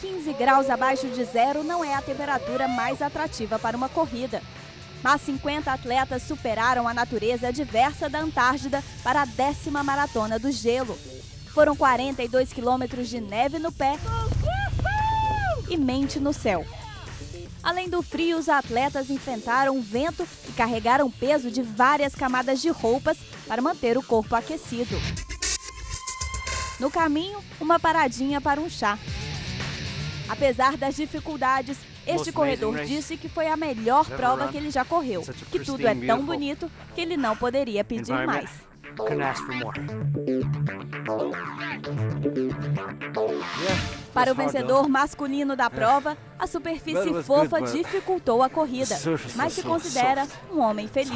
15 graus abaixo de zero não é a temperatura mais atrativa para uma corrida. Mas 50 atletas superaram a natureza adversa da Antártida para a décima maratona do gelo. Foram 42 quilômetros de neve no pé e mente no céu. Além do frio, os atletas enfrentaram vento e carregaram peso de várias camadas de roupas para manter o corpo aquecido. No caminho, uma paradinha para um chá. Apesar das dificuldades, este corredor disse que foi a melhor prova que ele já correu, que tudo é tão bonito que ele não poderia pedir mais. Para o vencedor masculino da prova, a superfície fofa dificultou a corrida, mas se considera um homem feliz.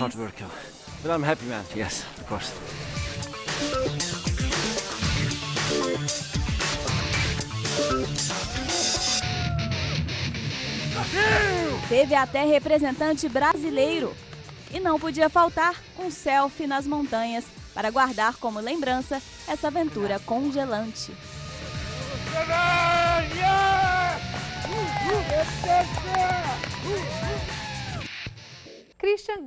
Teve até representante brasileiro. E não podia faltar um selfie nas montanhas para guardar como lembrança essa aventura congelante. Christian.